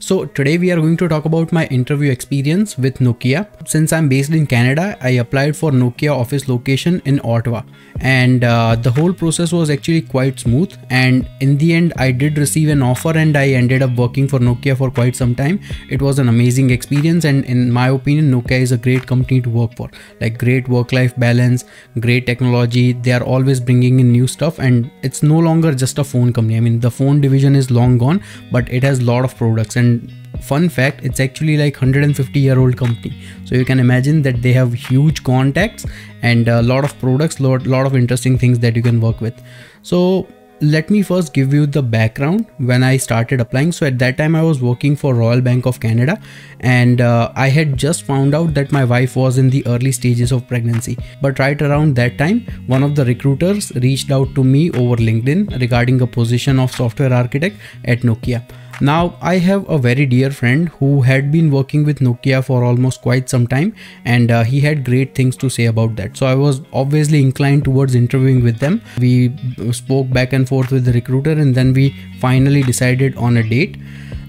So today we are going to talk about my interview experience with Nokia. Since I'm based in Canada, I applied for Nokia office location in Ottawa and uh, the whole process was actually quite smooth and in the end I did receive an offer and I ended up working for Nokia for quite some time. It was an amazing experience and in my opinion Nokia is a great company to work for. Like great work life balance, great technology, they are always bringing in new stuff and it's no longer just a phone company. I mean the phone division is long gone but it has a lot of products and and fun fact it's actually like 150 year old company so you can imagine that they have huge contacts and a lot of products lot, lot of interesting things that you can work with so let me first give you the background when I started applying. So at that time I was working for Royal Bank of Canada and uh, I had just found out that my wife was in the early stages of pregnancy. But right around that time, one of the recruiters reached out to me over LinkedIn regarding a position of software architect at Nokia. Now I have a very dear friend who had been working with Nokia for almost quite some time and uh, he had great things to say about that. So I was obviously inclined towards interviewing with them. We spoke back and forth with the recruiter and then we finally decided on a date.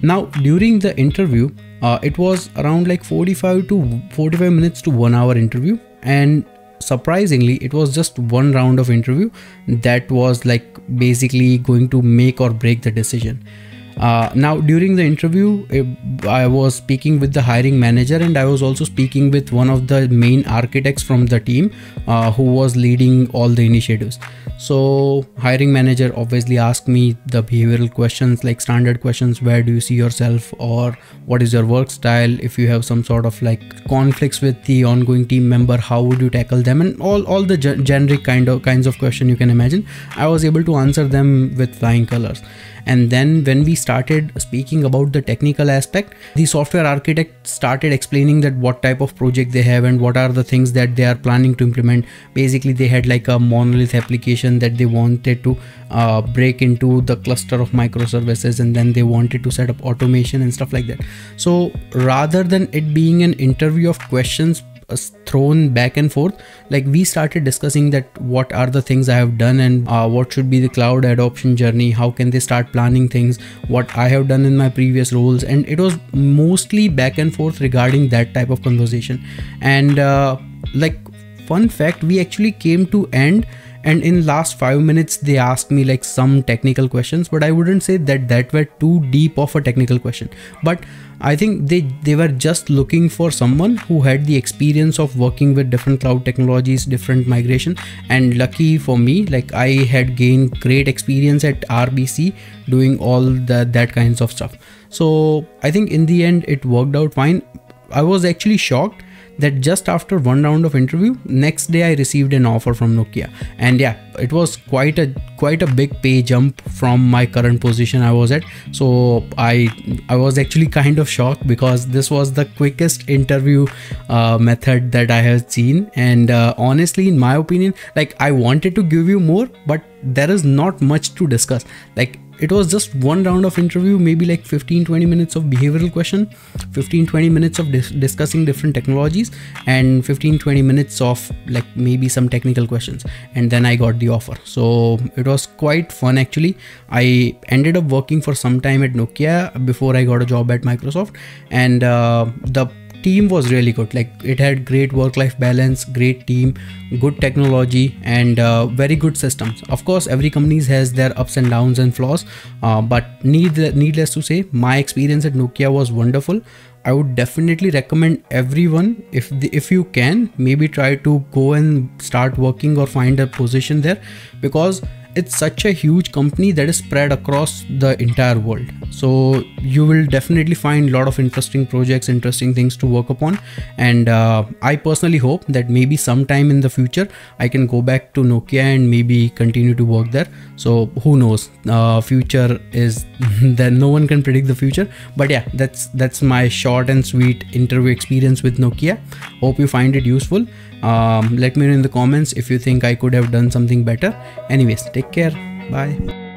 Now during the interview, uh, it was around like 45 to 45 minutes to one hour interview and surprisingly it was just one round of interview that was like basically going to make or break the decision uh, now, during the interview, I was speaking with the hiring manager and I was also speaking with one of the main architects from the team uh, who was leading all the initiatives. So, hiring manager obviously asked me the behavioral questions like standard questions where do you see yourself or what is your work style? If you have some sort of like conflicts with the ongoing team member how would you tackle them? And all all the generic kind of kinds of question you can imagine. I was able to answer them with flying colors and then when we started speaking about the technical aspect the software architect started explaining that what type of project they have and what are the things that they are planning to implement. Basically they had like a monolith application that they wanted to uh, break into the cluster of microservices and then they wanted to set up automation and stuff like that. So rather than it being an interview of questions thrown back and forth like we started discussing that what are the things i have done and uh, what should be the cloud adoption journey how can they start planning things what i have done in my previous roles and it was mostly back and forth regarding that type of conversation. And uh, like fun fact we actually came to end and in last 5 minutes they asked me like some technical questions but i wouldn't say that that were too deep of a technical question. But i think they they were just looking for someone who had the experience of working with different cloud technologies different migration. And lucky for me like i had gained great experience at rbc doing all that that kinds of stuff. So i think in the end it worked out fine. I was actually shocked that just after one round of interview next day i received an offer from nokia. And yeah it was quite a quite a big pay jump from my current position i was at. So i i was actually kind of shocked because this was the quickest interview uh, method that i have seen. And uh, honestly in my opinion like i wanted to give you more but there is not much to discuss. Like it was just one round of interview maybe like 15 20 minutes of behavioral question 15 20 minutes of dis discussing different technologies and 15 20 minutes of like maybe some technical questions. And then i got the offer. So it was quite fun actually. I ended up working for some time at nokia before i got a job at microsoft. And uh, the team was really good. Like it had great work life balance great team good technology and uh, very good systems. Of course every company has their ups and downs and flaws uh, but need, needless to say my experience at nokia was wonderful. I would definitely recommend everyone if the, if you can maybe try to go and start working or find a position there because it's such a huge company that is spread across the entire world. So you will definitely find a lot of interesting projects interesting things to work upon. And uh, i personally hope that maybe sometime in the future i can go back to nokia and maybe continue to work there. So who knows? Uh, future is that no one can predict the future. But yeah that's that's my short and sweet interview experience with nokia. Hope you find it useful. Um, let me know in the comments if you think I could have done something better. Anyways, take care. Bye.